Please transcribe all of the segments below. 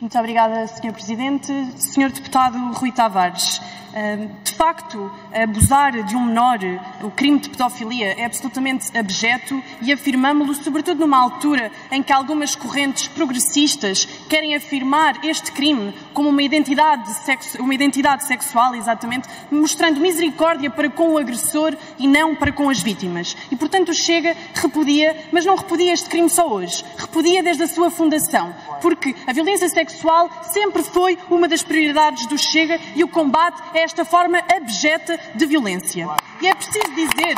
Muito obrigada, Sr. Presidente. Sr. Deputado Rui Tavares, de facto, abusar de um menor, o crime de pedofilia, é absolutamente abjeto e afirmamos-lo, sobretudo numa altura em que algumas correntes progressistas querem afirmar este crime como uma identidade, sexo, uma identidade sexual, exatamente, mostrando misericórdia para com o agressor e não para com as vítimas. E, portanto, Chega repudia, mas não repudia este crime só hoje, repudia desde a sua fundação, porque a violência sexual sempre foi uma das prioridades do Chega e o combate a esta forma abjeta de violência. E é preciso dizer.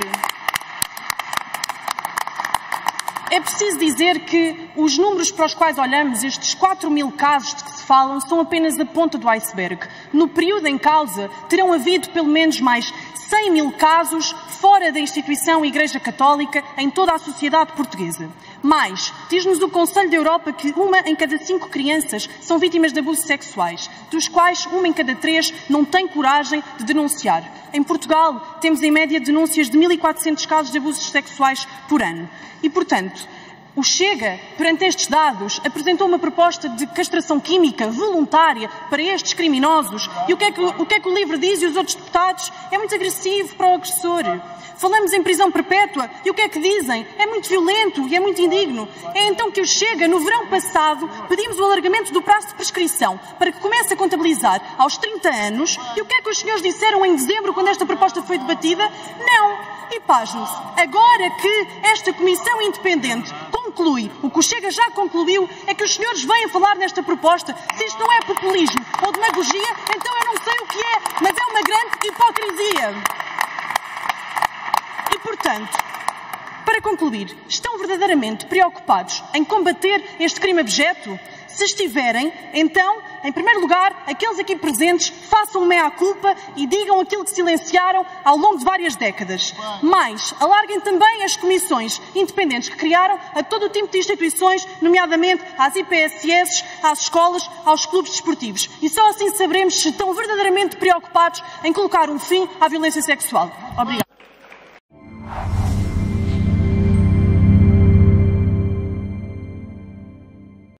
É preciso dizer que os números para os quais olhamos, estes 4 mil casos de que se falam, são apenas a ponta do iceberg. No período em causa, terão havido pelo menos mais 100 mil casos fora da instituição Igreja Católica em toda a sociedade portuguesa. Mais, diz-nos o Conselho da Europa que uma em cada cinco crianças são vítimas de abusos sexuais, dos quais uma em cada três não tem coragem de denunciar. Em Portugal, temos em média denúncias de 1.400 casos de abusos sexuais por ano. E, portanto, o Chega, perante estes dados, apresentou uma proposta de castração química voluntária para estes criminosos. E o que, é que, o que é que o LIVRE diz e os outros deputados? É muito agressivo para o agressor. Falamos em prisão perpétua e o que é que dizem? É muito violento e é muito indigno. É então que o Chega, no verão passado, pedimos o alargamento do prazo de prescrição para que comece a contabilizar aos 30 anos. E o que é que os senhores disseram em dezembro, quando esta proposta foi debatida? Não. E pasmem-se, agora que esta comissão independente conclui, o que o Chega já concluiu, é que os senhores vêm falar nesta proposta. Se isto não é populismo ou demagogia, então eu não sei o que é, mas é uma grande hipocrisia. E, portanto, para concluir, estão verdadeiramente preocupados em combater este crime abjeto? Se estiverem, então, em primeiro lugar, aqueles aqui presentes façam meia-culpa e digam aquilo que silenciaram ao longo de várias décadas. Mais, alarguem também as comissões independentes que criaram a todo o tipo de instituições, nomeadamente às IPSS, às escolas, aos clubes desportivos. E só assim saberemos se estão verdadeiramente preocupados em colocar um fim à violência sexual. Obrigada.